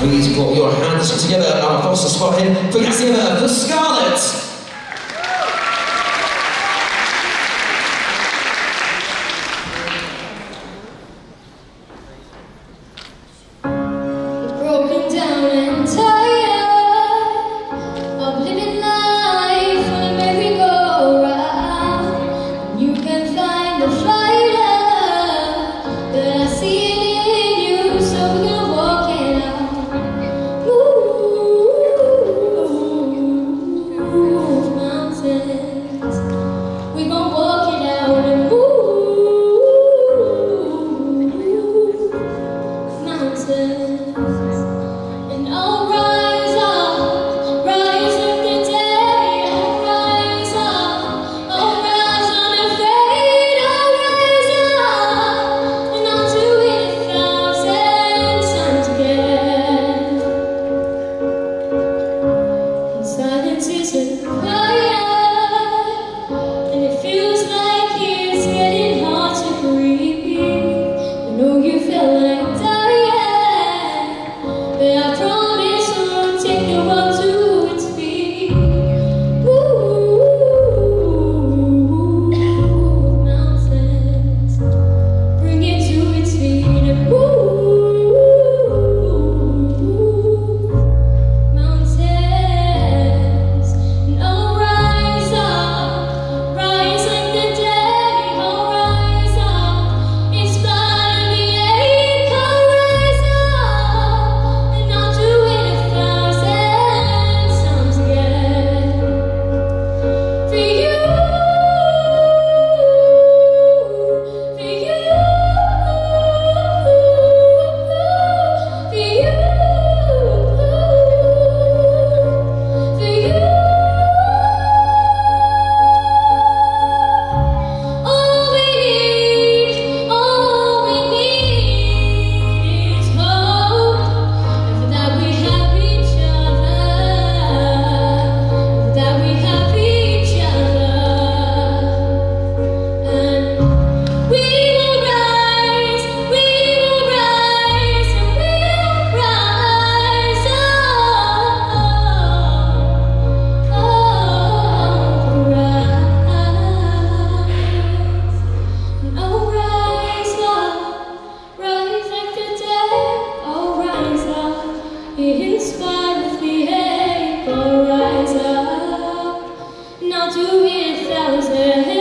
Please put your hands together uh, across the spot here for Gassieva, for Scarlet. Broken down and tired of living life merry-go-round. You can the fighter I see silence is a fire. thousand.